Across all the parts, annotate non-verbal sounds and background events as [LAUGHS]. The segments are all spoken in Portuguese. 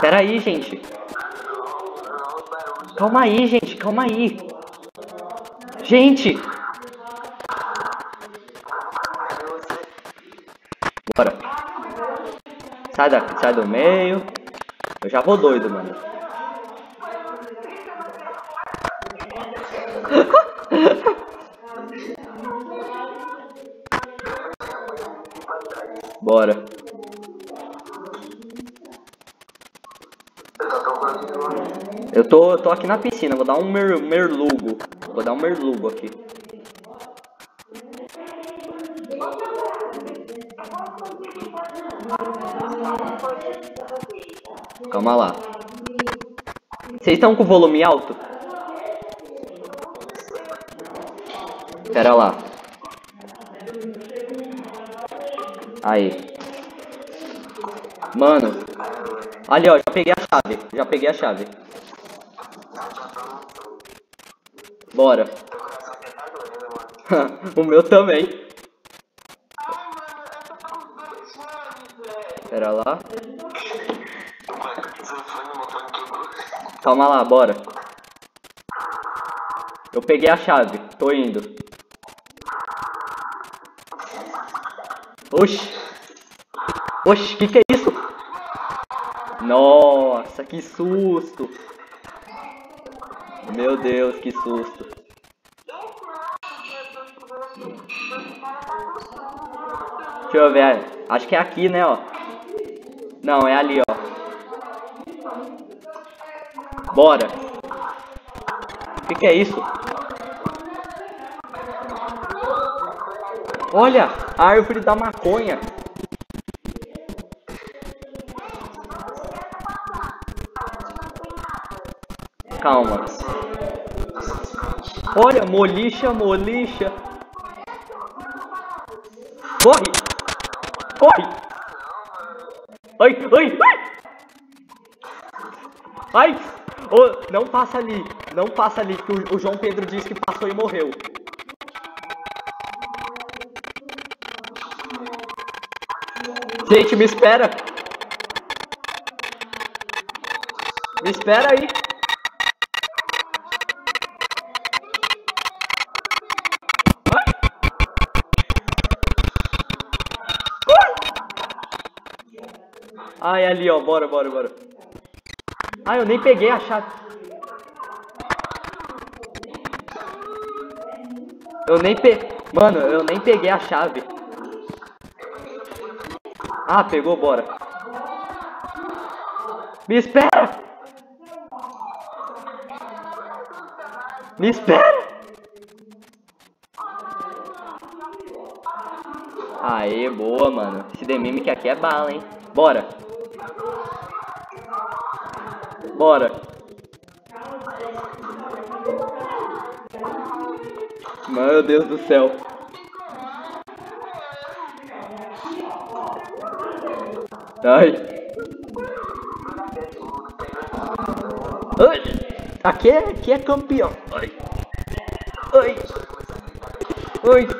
Pera aí, gente. Calma aí, gente. Calma aí. Gente. Bora. Sai daqui, sai do meio. Eu já vou doido, mano. Tô, tô aqui na piscina, vou dar um mer, merlugo. Vou dar um merlugo aqui. Calma lá. Vocês estão com volume alto? Pera lá. Aí. Mano. Ali, ó. Já peguei a chave. Já peguei a chave. Bora. [LAUGHS] o meu também. Pera lá. Calma lá, bora. Eu peguei a chave. Tô indo. Oxi. Oxi, que que é isso? Nossa, que susto. Meu Deus, que susto. Deixa eu ver. Acho que é aqui, né, ó. Não, é ali, ó. Bora. O que, que é isso? Olha, a árvore da maconha. Calma. Olha, molixa, molixa. Corre! Corre! Ai, ai, ai! Ai! Oh, não passa ali, não passa ali, que o, o João Pedro disse que passou e morreu. Gente, me espera. Me espera aí. Ai, ali, ó. Bora, bora, bora. Ai, eu nem peguei a chave. Eu nem pe... Mano, eu nem peguei a chave. Ah, pegou, bora. Me espera! Me espera! Aê, boa, mano. Esse The que aqui é bala, hein? Bora. Bora. Meu Deus do céu. Ai. Ai. Aqui é, aqui é campeão. Ai. Ai. Ai.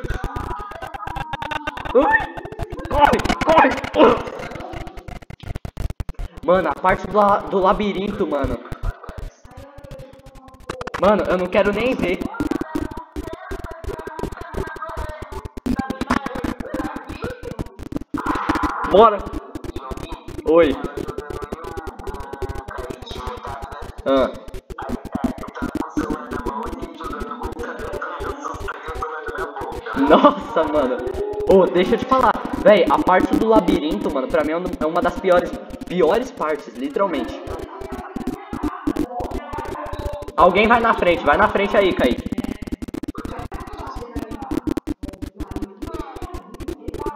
Mano, a parte do, la do labirinto, mano. Mano, eu não quero nem ver. Bora. Oi. Ah. Nossa, mano. Ô, oh, deixa eu te falar. Véi, a parte do labirinto, mano, pra mim é uma das piores, piores partes, literalmente. Alguém vai na frente, vai na frente aí, Kaique.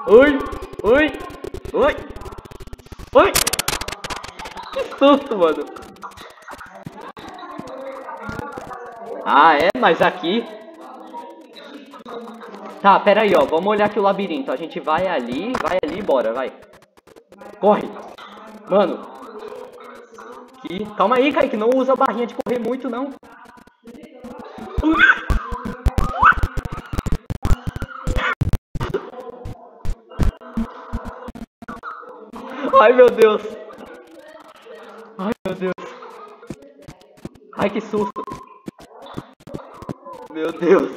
Oi, oi, oi, oi. Que susto, mano. Ah, é? Mas aqui... Tá, pera aí, ó. Vamos olhar aqui o labirinto. A gente vai ali, vai ali, bora, vai. Corre. Mano. Aqui. Calma aí, Kaique. Não usa a barrinha de correr muito, não. Ai, meu Deus. Ai, meu Deus. Ai, que susto. Meu Deus.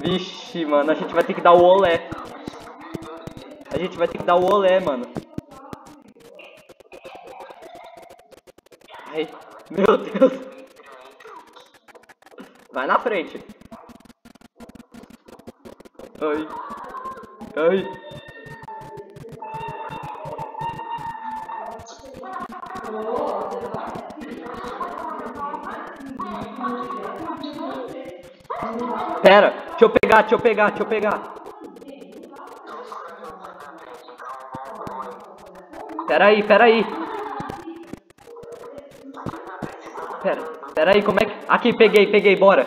Vixe, mano, a gente vai ter que dar o olé. Gente vai ter que dar o olé, mano. Ai, meu Deus. Vai na frente. Ai. Ai. Pera, deixa eu pegar, deixa eu pegar, deixa eu pegar. Pera aí, pera aí. Pera, pera aí, como é que... Aqui, peguei, peguei, bora.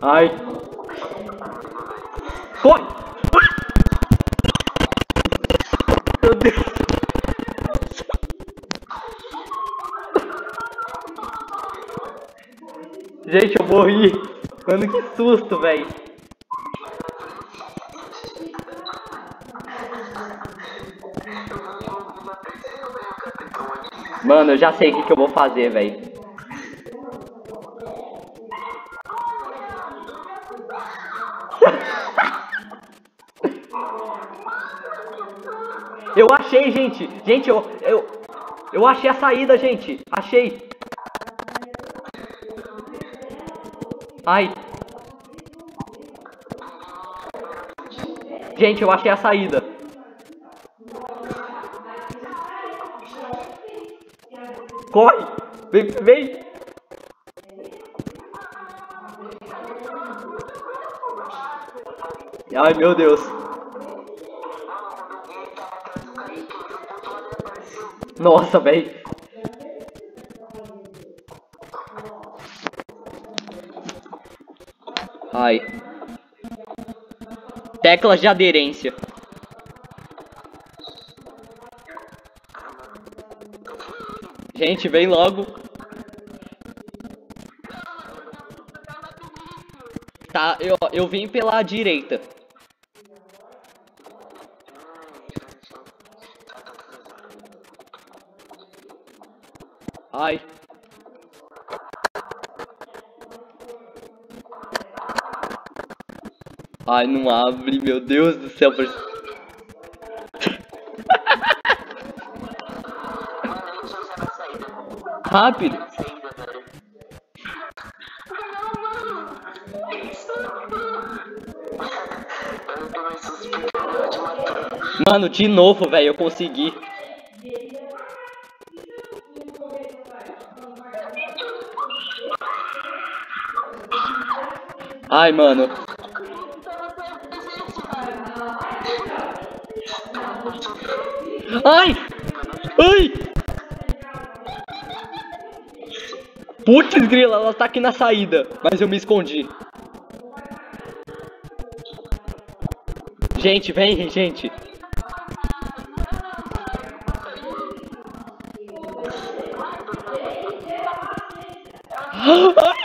Ai. Gente, eu morri. Mano, que susto, velho. Mano, eu já sei o que, que eu vou fazer, velho. Eu achei, gente. Gente, eu, eu, eu achei a saída, gente. Achei. Ai. Gente, eu achei a saída. Corre! Vem, vem! Ai, meu Deus. Nossa, velho. Teclas de aderência. Gente, vem logo. Tá, eu, eu vim pela direita. Ai, não abre, meu Deus do céu. Rápido. Mano, de novo, velho, eu consegui. Ai, mano. Ai! Ai! Putz, grila, ela tá aqui na saída, mas eu me escondi. Gente, vem, gente. Ai!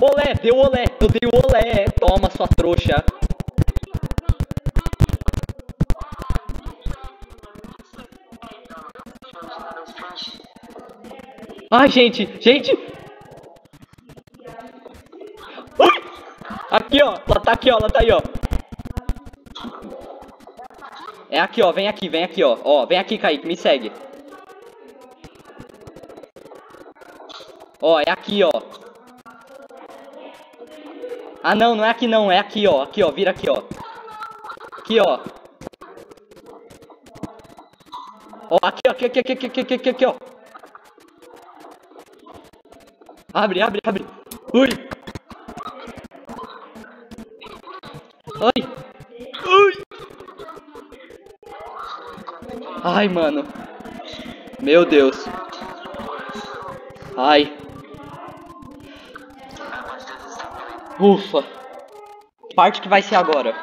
Olé, deu olé, eu dei olé. Toma, sua trouxa. Ai, gente, gente. Ui! Aqui, ó. Ela tá aqui, ó. Ela tá aí, ó. É aqui, ó. Vem aqui, vem aqui, ó. Ó, vem aqui, Kaique. Me segue. Ó, é aqui, ó. Ah, não, não é aqui não, é aqui, ó. Aqui, ó, vira aqui, ó. Aqui, ó. Ó, aqui, ó, aqui, aqui, aqui, aqui, aqui, aqui, aqui, ó. Abre, abre, abre. Ui. Ai. Ui. Ai, mano. Meu Deus. Ai. Ufa. Que parte que vai ser agora?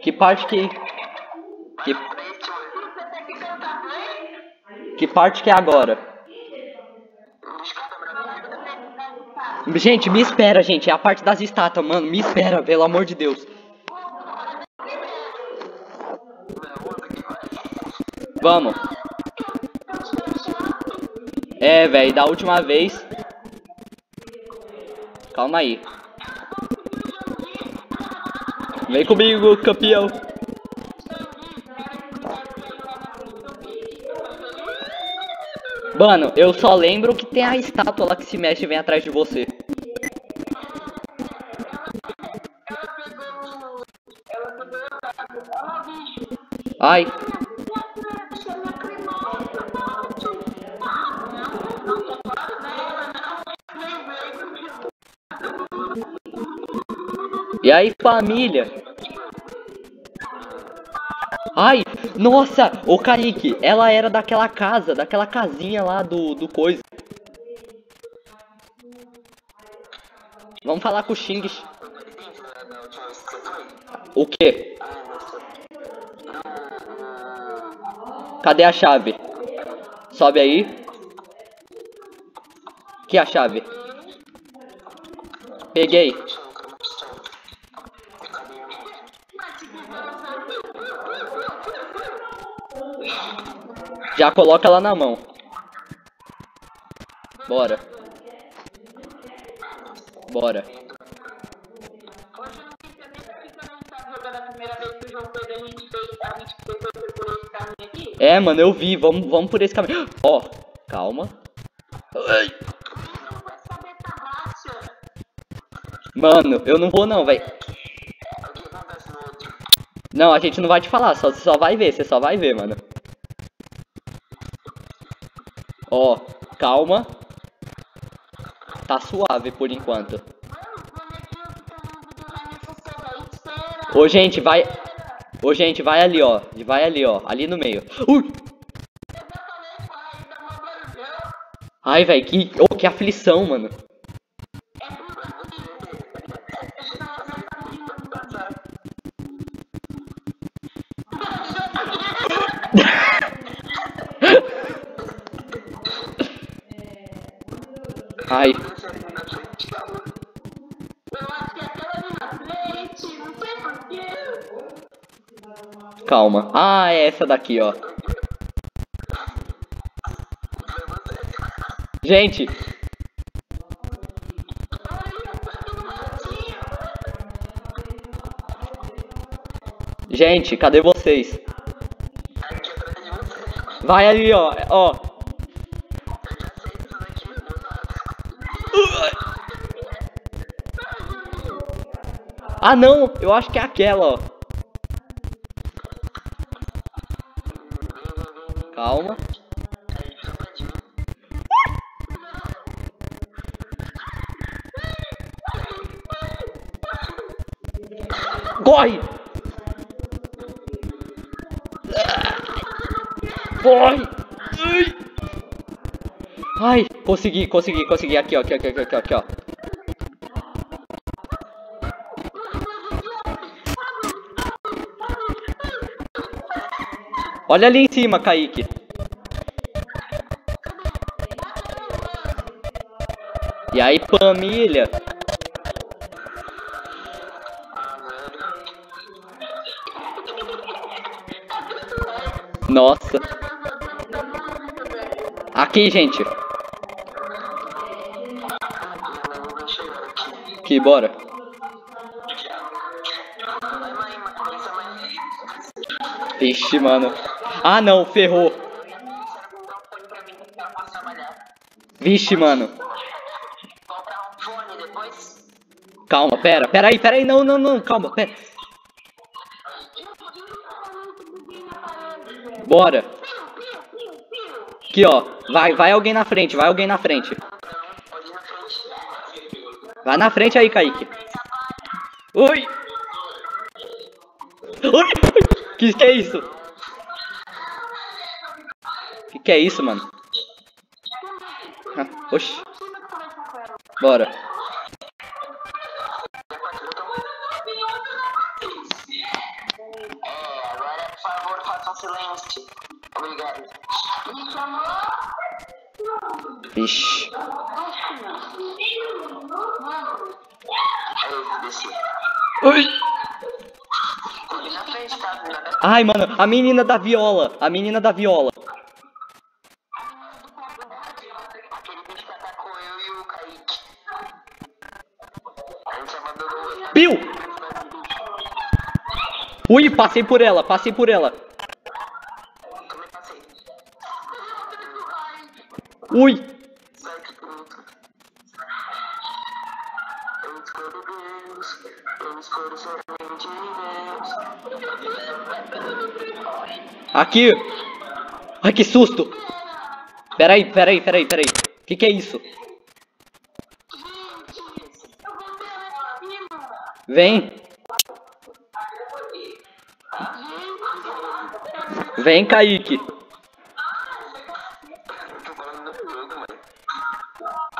Que parte que... que parte que é agora? Gente, me espera, gente. É a parte das estátuas, mano. Me espera, pelo amor de Deus. Vamos. É, velho, da última vez. Calma aí. Vem comigo, campeão. Mano, eu só lembro que tem a estátua lá que se mexe e vem atrás de você. Ai. E aí, família? Ai, nossa, ô Kaique, ela era daquela casa, daquela casinha lá do, do coisa. Vamos falar com o Xing. O quê? Cadê a chave? Sobe aí. Que é a chave? Peguei. Já coloca ela na mão. Bora. Bora. É, mano, eu vi. Vamos, vamos por esse caminho. [GASPS] Ó, oh, calma. Ai. Mano, eu não vou não, velho. Não, a gente não vai te falar, só, só vai ver, você só vai ver, mano. Ó, calma. Tá suave por enquanto. Ô, gente, vai... Ô, gente, vai ali, ó. Vai ali, ó. Ali no meio. Ui! Ai, velho, que... Oh, que aflição, mano. Ai. Calma. Ah, é essa daqui, ó. Gente. Gente, cadê vocês? Vai ali, ó. Ó. Ah, não! Eu acho que é aquela, ó. Calma. Corre! Corre! Ai, consegui, consegui, consegui. Aqui, ó, aqui, aqui, aqui, aqui, ó. Olha ali em cima, Kaique. E aí, família? Nossa. Aqui, gente. Aqui, bora. Vixe, mano. Ah, não, ferrou. Vixe, mano. Calma, pera, pera aí, pera aí, não, não, não, calma, pera. Bora. Aqui, ó. Vai, vai alguém na frente, vai alguém na frente. Vai na frente aí, Kaique. Oi! Oi! Que que é isso? Que que é isso, mano? Ah, oxi. Bora. É, agora, por favor, silêncio. Obrigado. Vixe. Ai, mano, a menina da viola. A menina da viola. Passei por ela, passei por ela. Ui. Aqui. Ai, que susto. Peraí, peraí, peraí, peraí. Que que é isso? Vem. Vem, Kaique.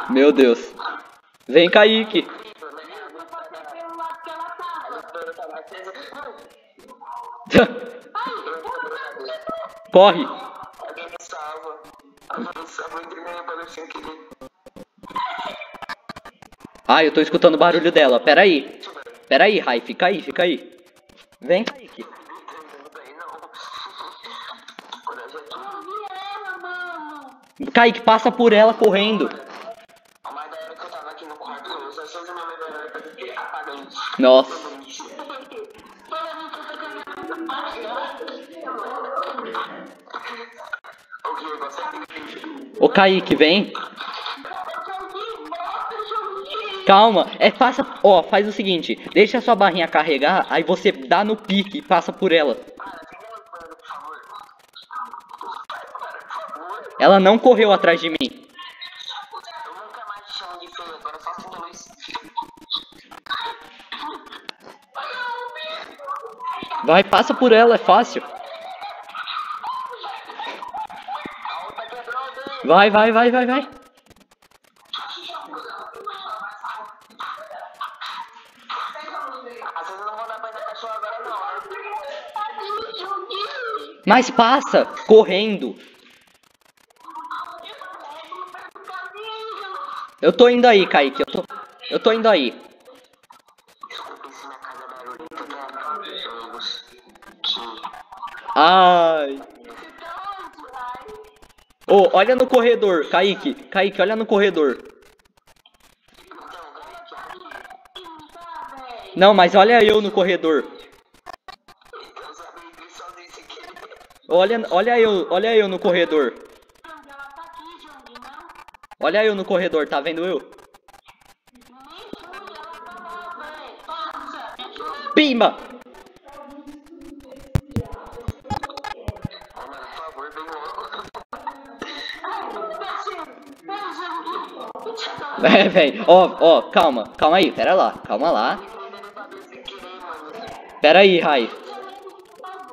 Meu Deus. Vem, Kaique. [LAUGHS] Corre. Salva. Eu tô escutando o barulho dela. Peraí. Peraí, Rai. Fica aí, fica aí. Vem, Kaique. Melhor hora pra ficar apagando. Nossa. Ô, Kaique, vem. Calma, é passa, ó, faz o seguinte, deixa a sua barrinha carregar, aí você dá no pique e passa por ela. Cara, fica levando, por favor. Para, por favor. Ela não correu atrás de mim. Vai, passa por ela, é fácil. Vai, vai, vai, vai, vai. Às vezes eu Eu tô indo aí, Kaique, eu tô, eu tô indo aí. Casa é barulhenta. Que. Ai. Ô, olha no corredor, Kaique, Kaique, olha no corredor. Não, mas olha eu no corredor. Olha, olha eu, olha eu no corredor. Olha eu no corredor, tá vendo eu? Logo. É, velho. Ó, ó, calma, calma aí, pera lá, calma lá. Pera aí, Rai.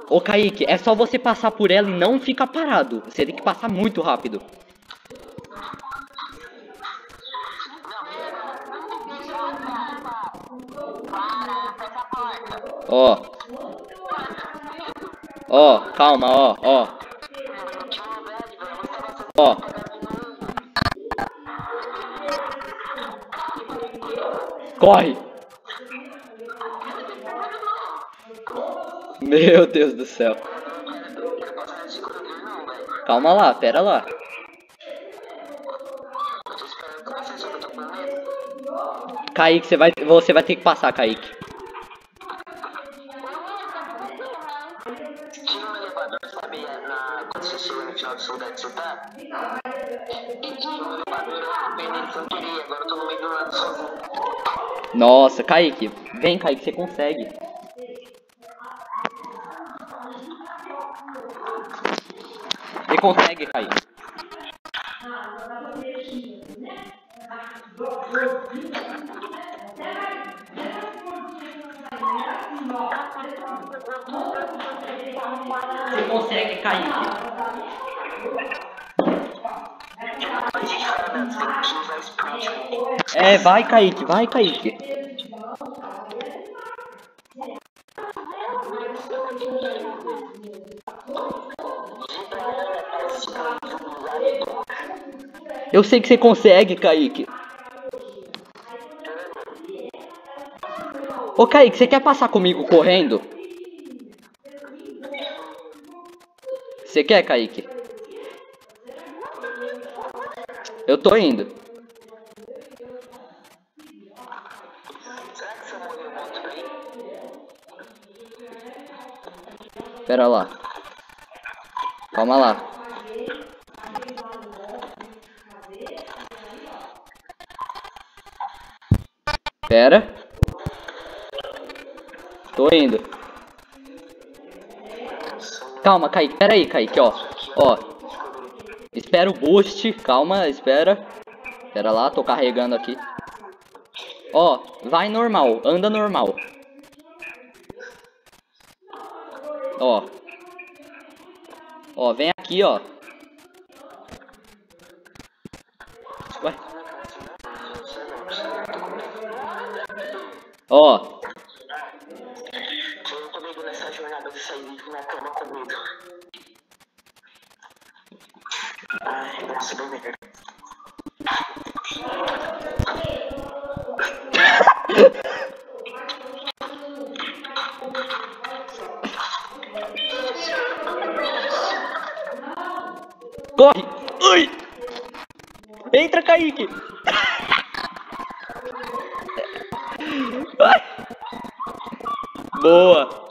Ô, Kaique, é só você passar por ela e não ficar parado. Você tem que passar muito rápido. Ó. Ó, calma, ó, ó. Ó. Corre! Meu Deus do céu. Calma lá, pera lá. Kaique, você vai, você vai ter que passar, Kaique. Nossa, Kaique. Vem, Kaique, você consegue. Você consegue, Kaique. Você consegue, Kaique. É, vai, Kaique, vai, Kaique. Eu sei que você consegue, Kaique. Ô, Kaique, você quer passar comigo correndo? Você quer, Kaique? Eu tô indo. Pera lá. Calma lá. Pera. Tô indo. Calma, Kaique. Pera aí, Kaique, ó. Ó. Espera o boost. Calma, espera. Pera lá, tô carregando aqui. Ó, vai normal. Anda normal. Ó. Ó, vem aqui, ó. Ó, Vem comigo nessa jornada de sair na cama com medo. Ai, bem melhor. corre! Ui! Entra, Kaique! Boa!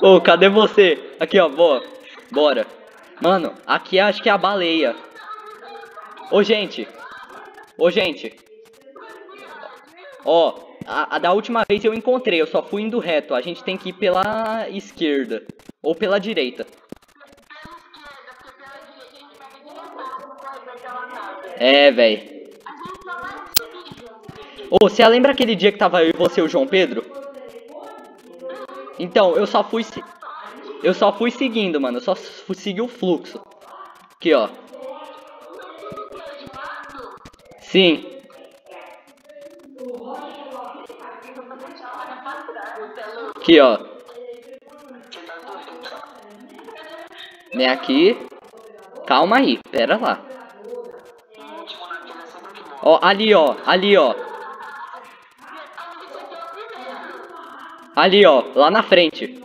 Ô, cadê você? Aqui, ó, boa. Bora. Mano, aqui acho que é a baleia. Ô, gente. Ô, gente. Ó, a, a da última vez eu encontrei, eu só fui indo reto. A gente tem que ir pela esquerda. Ou pela direita. É, véi. Ô, você lembra aquele dia que tava eu e você e o João Pedro? Então, eu só fui... se- Eu só fui seguindo, mano. Eu só fui seguir o fluxo. Aqui, ó. Sim. Aqui, ó. Vem aqui. Calma aí, pera lá. Ó, ali, ó, ali, ó. Ali, ó, lá na frente.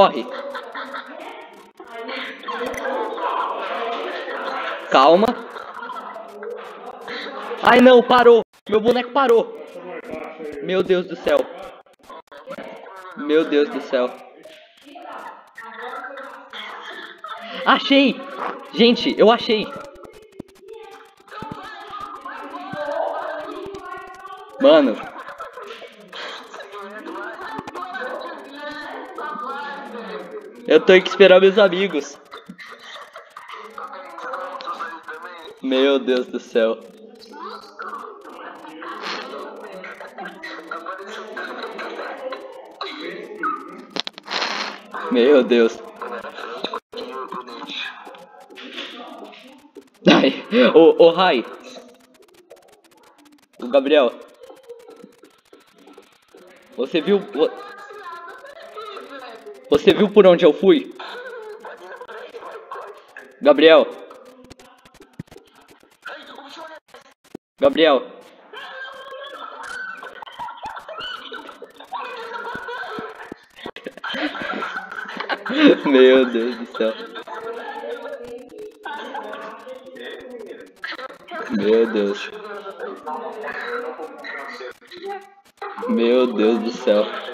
Corre. Calma. Ai não, parou. Meu boneco parou. Meu Deus do céu. Meu Deus do céu. Achei! Gente, eu achei. Mano. Eu tenho que esperar meus amigos. Meu Deus do céu. Meu Deus. Ai, ô, ô, Rai. O Gabriel. Você viu. vo- Você viu por onde eu fui? Gabriel. Gabriel. [LAUGHS] Meu Deus do céu. Meu Deus. Meu Deus do céu.